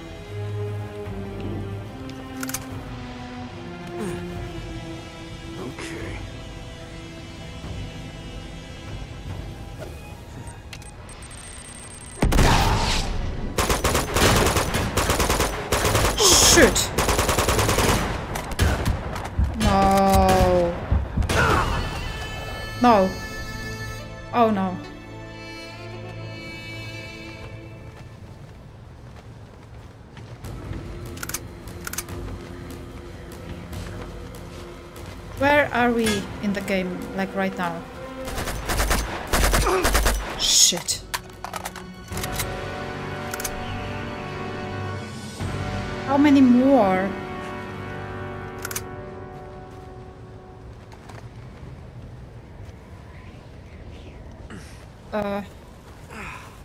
Right now? Shit. How many more? Uh,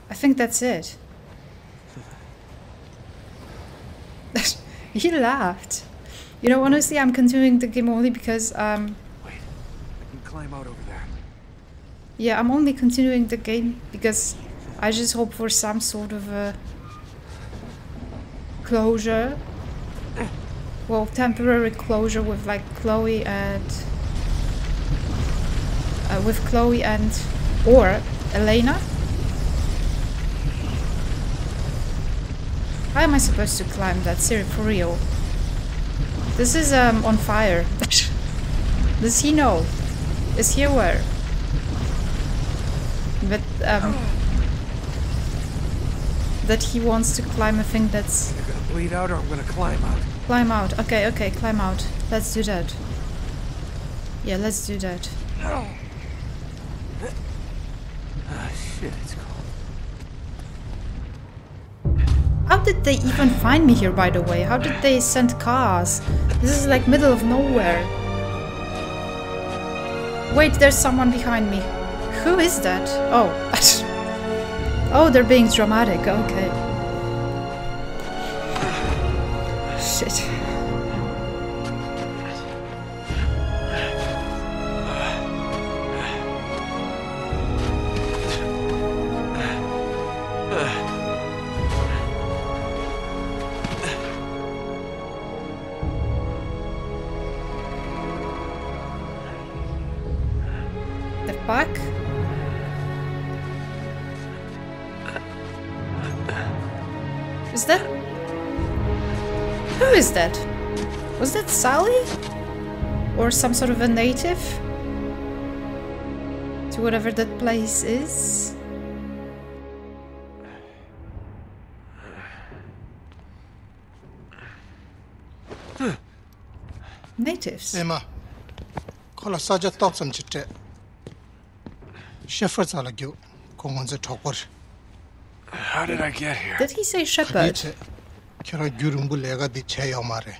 I think that's it. he laughed. You know, honestly, I'm continuing the game only because, um, I can climb out over there. Yeah, I'm only continuing the game because I just hope for some sort of a closure. Well, temporary closure with like Chloe and uh, with Chloe and or Elena. How am I supposed to climb that? Siri, for real? This is um on fire. Does he know? Is he aware? Um that he wants to climb a thing that's You're gonna bleed out or I'm gonna climb out. climb out. Okay, okay, climb out. Let's do that. Yeah, let's do that. Ah, shit, it's cold. How did they even find me here, by the way? How did they send cars? This is like middle of nowhere. Wait, there's someone behind me. Who is that? Oh. oh, they're being dramatic. Okay. Who is that? Was that Sully? Or some sort of a native? To whatever that place is? Natives. Emma, kola saja top sam chitte. Shepherd sala gyu, kongon ze thokor. How did I get here? Did he say shepherd? Kira gyurumbu lega di che yamare.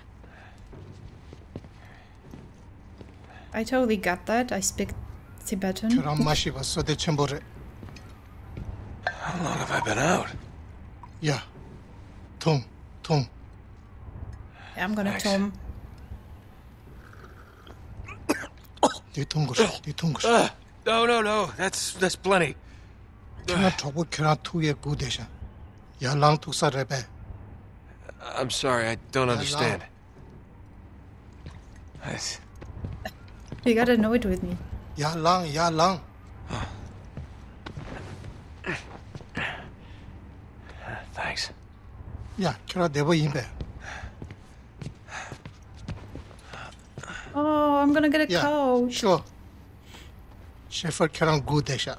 I totally got that. I speak Tibetan. Kira mashi was so de chembore. How long have I been out? Ya, tum, tum. I'm gonna Thanks. Tom. Di tungur, di tungur. Ah, no, no, no. That's that's plenty. Kira thokor kira tu ye gu desha. Ya lang tu sa rebe. I'm sorry, I don't understand. Nice. You got annoyed with me. Ya lang, ya lang. Thanks. Yeah, kira dewa imbe. Oh, I'm gonna get a yeah, cow. Sure. Shepherd karan gu desha.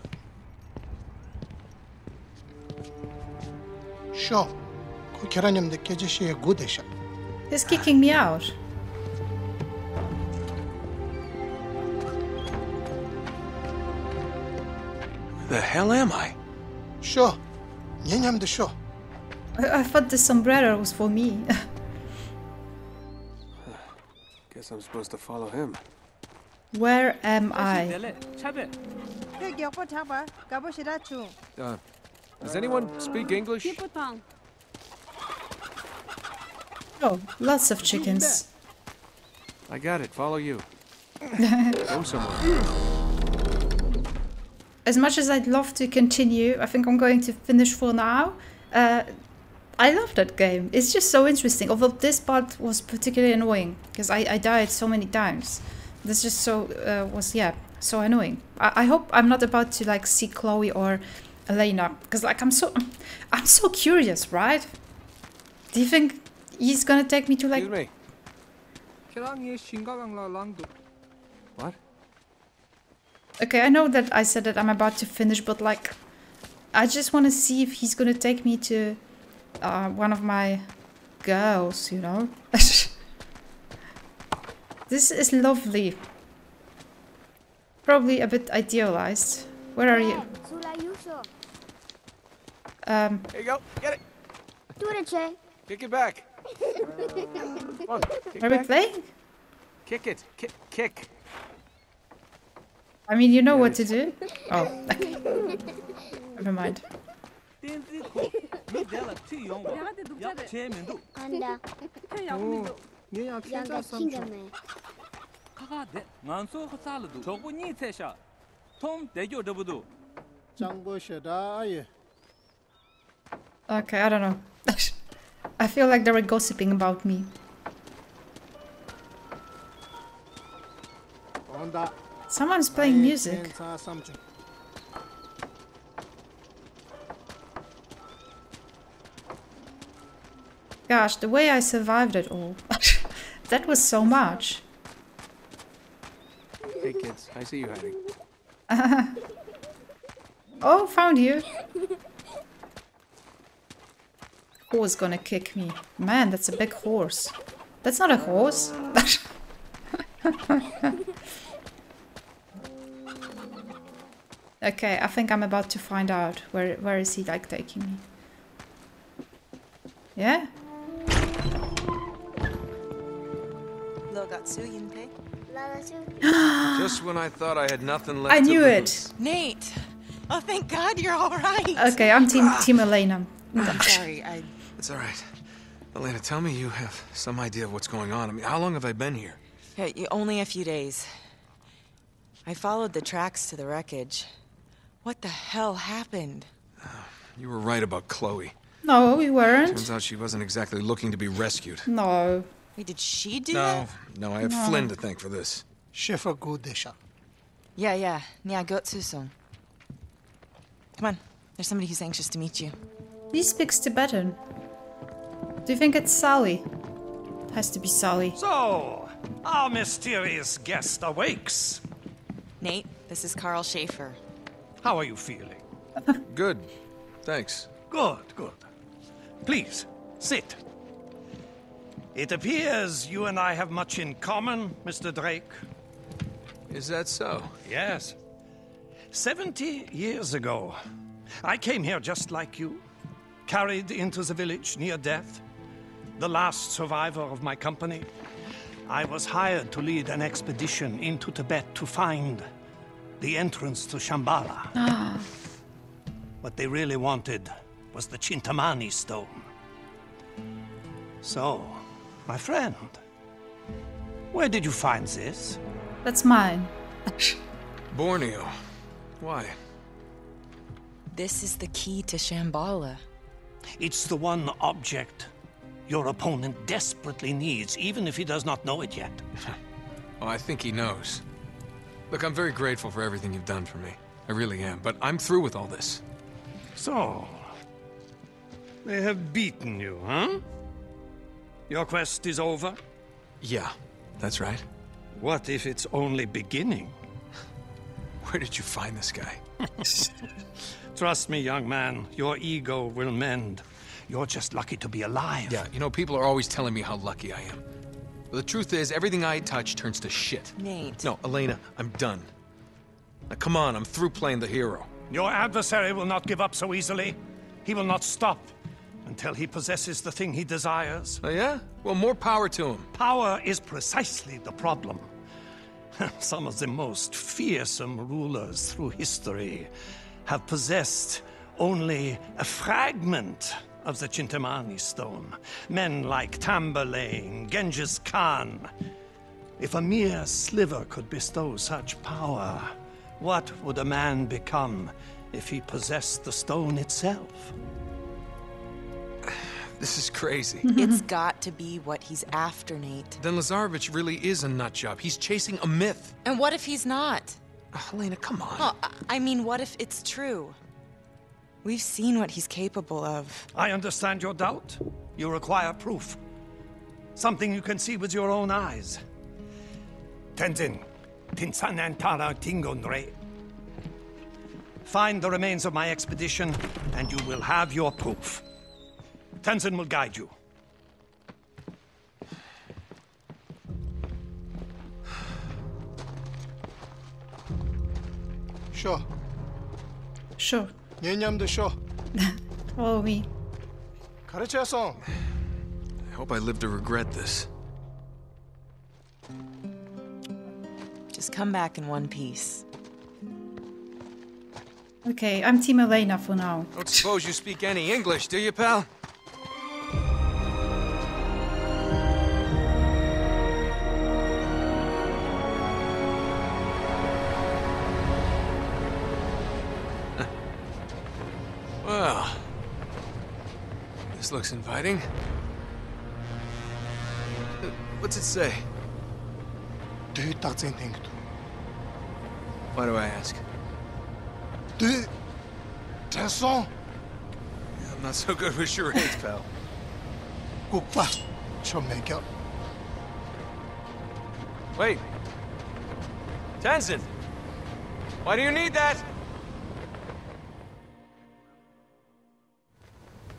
Sure. Quick. He's kicking me out. The hell am I? Sure. Nyam de sure. I thought the sombrero was for me. Guess I'm supposed to follow him. Where am I? Uh, does anyone speak English? Oh, lots of chickens. I got it. Follow you. Go somewhere. As much as I'd love to continue, I think I'm going to finish for now. Uh, I love that game. It's just so interesting. Although this part was particularly annoying because I, I died so many times. This just so uh, was yeah so annoying. I, I hope I'm not about to like see Chloe or Elena because like I'm so I'm so curious, right? Do you think he's gonna take me to like Excuse me. What? Okay, I know that I said that I'm about to finish, but like, I just want to see if he's gonna take me to uh, one of my girls, you know? this is lovely. Probably a bit idealized. Where are you? Um, Here you go. Get it. Che. Kick it back. Are we playing? Kick it. Kick. Kick. I mean, you know what to do. Oh, okay. Never mind. Okay, I don't know. I feel like they were gossiping about me. Someone's playing music. Gosh, the way I survived it all. that was so much. Hey kids, I see you hiding. oh, found you. Horse gonna kick me. Man, that's a big horse. That's not a horse. okay, I think I'm about to find out. Where where is he like taking me? Yeah? Just when I thought I had nothing left I knew lose. it. Nate. Oh, thank God you're all right. Okay, I'm team ah. team Elena. I'm sorry. I it's all right. Elena, tell me you have some idea of what's going on. I mean, how long have I been here? Only a few days. I followed the tracks to the wreckage. What the hell happened? You were right about Chloe. No, we weren't. Turns out she wasn't exactly looking to be rescued. No. Wait, did she do no, that? No, I have no. Flynn to thank for this. Schiffer Gudesha. Yeah, yeah. Nia Gotsusung. Come on. There's somebody who's anxious to meet you. He speaks Tibetan. Do you think it's Sully? It Has to be Sully. So, our mysterious guest awakes. Nate, this is Karl Schäfer. How are you feeling? Good. Thanks. Good, good. Please, sit. It appears you and I have much in common, Mr. Drake. Is that so? Yes. Seventy years ago, I came here just like you, carried into the village near death, the last survivor of my company. I was hired to lead an expedition into Tibet to find the entrance to Shambhala. Ah. What they really wanted was the Chintamani stone. So, my friend, where did you find this? That's mine. Borneo. Why? This is the key to Shambhala. It's the one object your opponent desperately needs, even if he does not know it yet. Oh, I think he knows. Look, I'm very grateful for everything you've done for me. I really am, but I'm through with all this. So, they have beaten you, huh? Your quest is over? Yeah, that's right. What if it's only beginning? Where did you find this guy? Trust me, young man, your ego will mend. You're just lucky to be alive. Yeah, you know, people are always telling me how lucky I am. But the truth is, everything I touch turns to shit. Nate. No, Elena, I'm done. Now, come on, I'm through playing the hero. Your adversary will not give up so easily. He will not stop until he possesses the thing he desires. Oh, yeah? Well, more power to him. Power is precisely the problem. Some of the most fearsome rulers through history have possessed only a fragment of the Chintamani stone. Men like Tamburlaine, Genghis Khan. If a mere sliver could bestow such power, what would a man become if he possessed the stone itself? This is crazy. it's got to be what he's after, Nate. then Lazarevich really is a nut job. He's chasing a myth. And what if he's not? Uh, Elena, come on. Well, I- I mean, what if it's true? We've seen what he's capable of. I understand your doubt. You require proof. Something you can see with your own eyes. Tenzin, Tinsan Tinsanantara Tingondre. Find the remains of my expedition, and you will have your proof. Tenzin will guide you. Sure. Sure. De. Oh, me. I hope I live to regret this. Just come back in one piece. Okay, I'm Team Elena for now. Don't suppose you speak any English, do you, pal? looks inviting. What's it say? Do you touch anything? Why do I ask? Do you... Tesson? Yeah, I'm not so good with your age, pal. Opa! Show makeup. Wait! Tenzin! Why do you need that?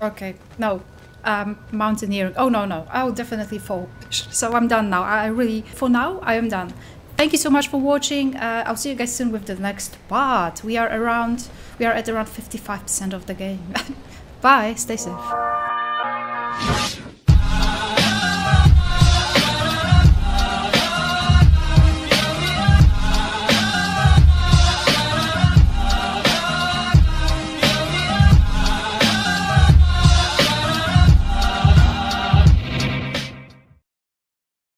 Okay, no. Um, mountaineering. Oh, no, no. I'll definitely fall. So I'm done now. I really, for now, I am done. Thank you so much for watching. Uh, I'll see you guys soon with the next part. We are around, we are at around 55% of the game. Bye, stay safe.